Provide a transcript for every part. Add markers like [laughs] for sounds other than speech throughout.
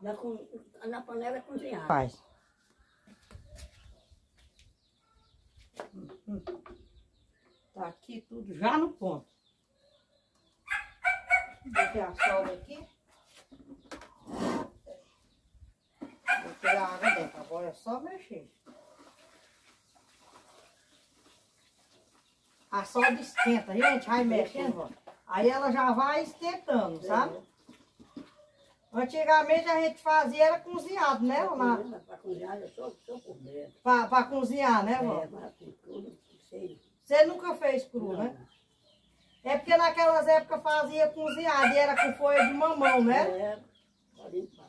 Na, na panela cozinhar. Faz. Tá aqui tudo já no ponto. Botei a solda aqui. Botei a água dentro. Agora é só mexer. A solda esquenta, gente. Vai mexendo, ó. Aí ela já vai esquentando, sabe? Antigamente a gente fazia era cozinhado, né? Na, Para cozinhar, eu sou, sou por dentro. pra, pra cozinhar, né, vó? É, mas tudo, sei. Você nunca fez cru, né? É porque naquelas épocas fazia cozinhado e era com folha de mamão, né? É, pode limpar.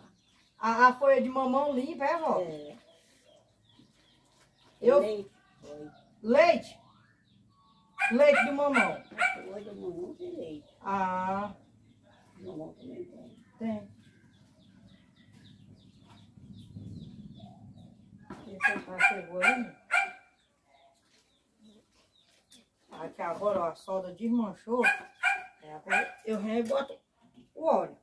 A, a folha de mamão limpa, é, vó? É. Eu- Leite. Leite? Leite de mamão. Foi do mamão tem leite. Ah, mamão também tem. tem. Esse já aí. Aqui agora, ó, a solda desmanchou. É, eu venho e boto o óleo.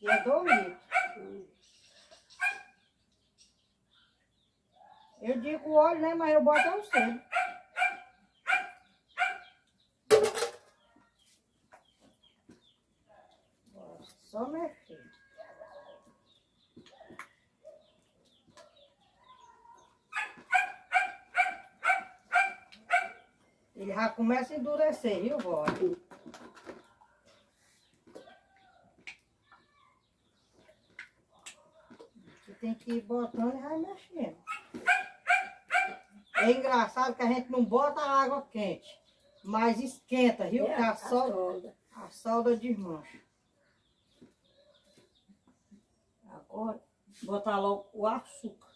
E é litros. Eu digo óleo, né? Mas eu boto o cedo. Só mexer. Ele já começa a endurecer, viu, vó? Você tem que ir botando e vai mexendo. É engraçado que a gente não bota água quente, mas esquenta, viu? É, a solda. a solda desmancha. Agora, botar logo o açúcar.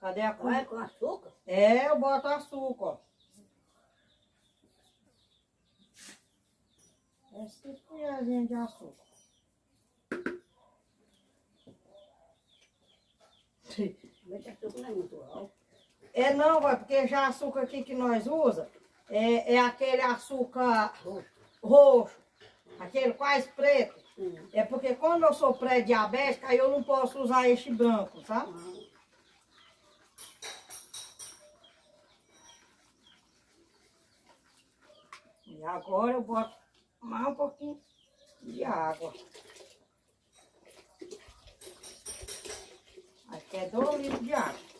Cadê a Vai colher? com açúcar? É, eu boto açúcar, ó. É seis colherzinhas de açúcar. Mas açúcar não é muito alto. É não, vai, porque já açúcar aqui que nós usa é, é aquele açúcar Roxo. roxo, aquele quase preto. É porque quando eu sou pré-diabética, aí eu não posso usar este branco, sabe? E agora eu boto mais um pouquinho de água. Aqui é dois litros de água.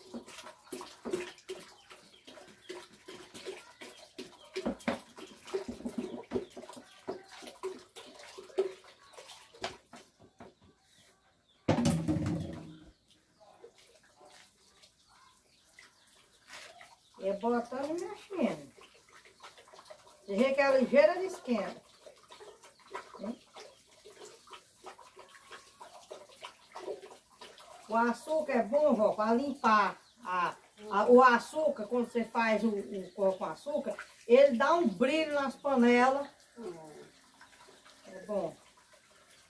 É botando e mexendo. Você vê que é ligeira de esquenta. O açúcar é bom, vó, para limpar. A, a- o açúcar, quando você faz o, o com açúcar, ele dá um brilho nas panelas. É bom.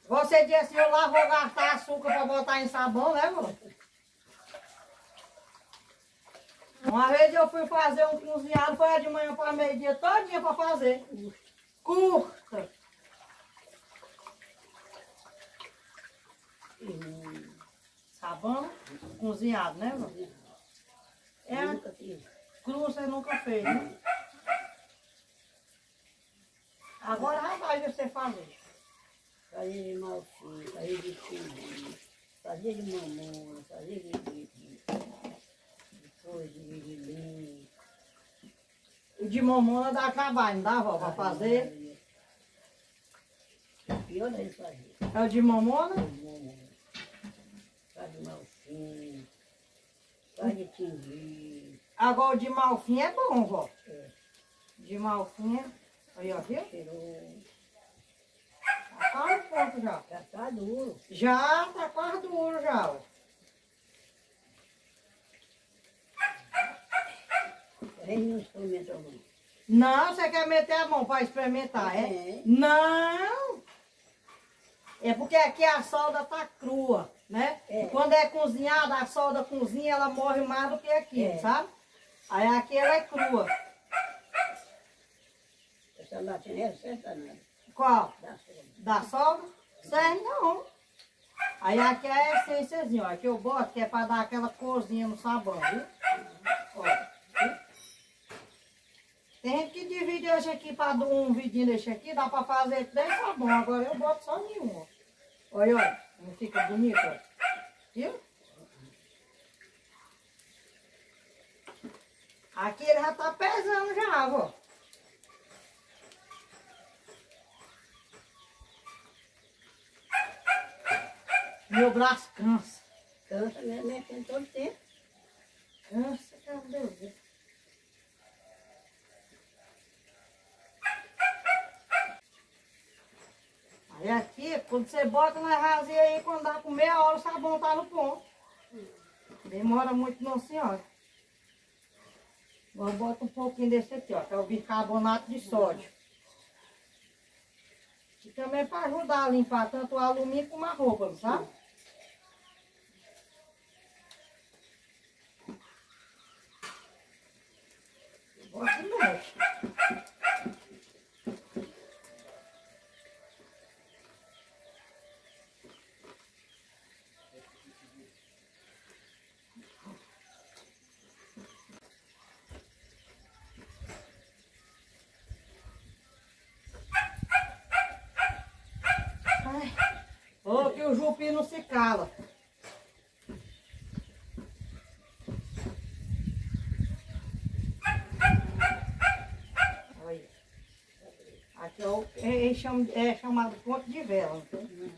Você disse assim, eu lá vou gastar açúcar para botar em sabão, né, vó? Uma vez eu fui fazer um cozinhado, foi de manhã para meio-dia, todinha para fazer. Curta. Sabão, cozinhado, né, vó? É, Nunca cru você nunca fez, né? Agora vai você fazer. Fazia de malfinho, fazia de cimento, fazia de mamona, fazia de de- depois de gergelim. O de mamona dá trabalho, não dá, vó, para fazer? Pior é fazer. É o de mamona? Faz de malfinho, faz de tingir. Agora o de malfim é bom, vó. É. De malfim é... Aí, ó, viu? Tá quase pronto já. Já tá duro. Já tá quase duro já, ó. Gente não experimentou não. Não, você quer meter a mão para experimentar, é? É. Não! É porque aqui a solda tá crua, né? É. Quando é cozinhada, a solda cozinha, ela morre mais do que aqui, É. sabe? Aí aqui ela é crua. essa latinha é certa nada. Qual? Da sogra. Da sogra? Serve não. Aí aqui é a essênciazinha, ó. Aqui eu boto que é pra dar aquela corzinha no sabão, viu? Ó. Tem gente que divide esse aqui pra dar um vidinho desse aqui, dá pra fazer três sabão. Agora eu boto só nenhum, ó. Olha, olha. Não fica bonito, ó. Viu? Aqui ele já tá pesando já, ó. Meu braço cansa. Cansa mesmo, mexendo todo tempo. Cansa, cara, Deus. Deus. Aí aqui, quando você bota na rasinha aí, quando dá com meia hora, o sabão tá no ponto. Demora muito não, senhora. Agora bota um pouquinho desse aqui, ó, que é o bicarbonato de sódio. E também para ajudar a limpar tanto o alumínio como a roupa, não sabe? Bota e mexe. Ai, Ô, Jupi não se cala. Olha. Aqui é, o, é, é cham- é chamado ponto de vela. entendeu?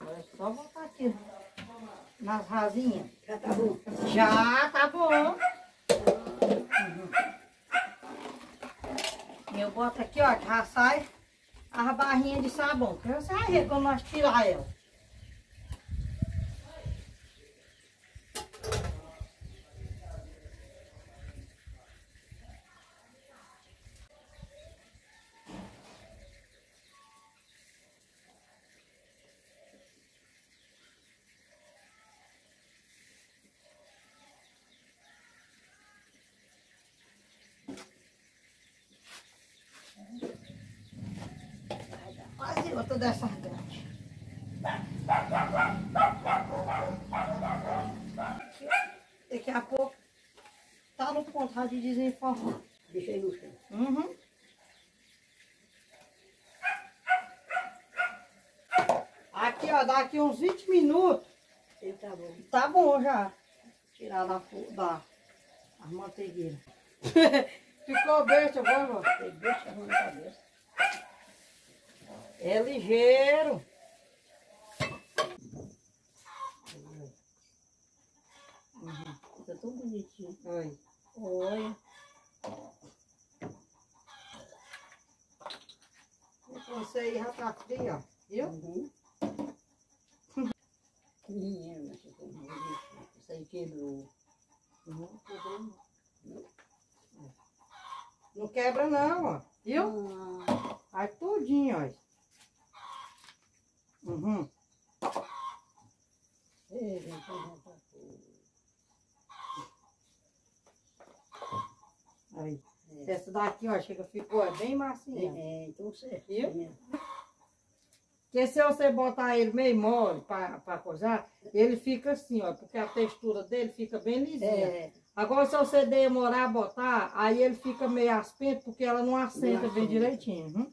Agora é só botar aqui nas rasinhas. Já tá bom. Já, tá bom. E eu boto aqui, ó, que já sai as barrinhas de sabão. Que você vai ver quando nós tirar ela. Quase outra dessas grandes. Daqui a pouco tá no ponto já de desenformar. Deixa aí no chão. Uhum. Aqui, ó, daqui uns 20 minutos, Ele tá bom. tá bom já. Tirar da, da as manteigueiras. [laughs] Ficou besta, vovó. Você deixa a mão na cabeça. É ligeiro. Tá tão bonitinho. Oi. Olha. Você aí já tá frio, ó. Viu? Uhum. Ficou bonito. Isso aí quebrou. Uhum, quebrou não. Não quebra não, ó. Viu? Ah, Aí tudinho, ó. Uhum. ei, gente. Aí. Essa daqui, ó, chega, ficou bem macia. É, então você. Viu? Porque se você botar ele meio mole pra, pra coisar, ele fica assim, ó. Porque a textura dele fica bem lisinha. É, Agora, se você demorar a botar, aí ele fica meio aspento, porque ela não assenta Não bem direitinho. Uhum.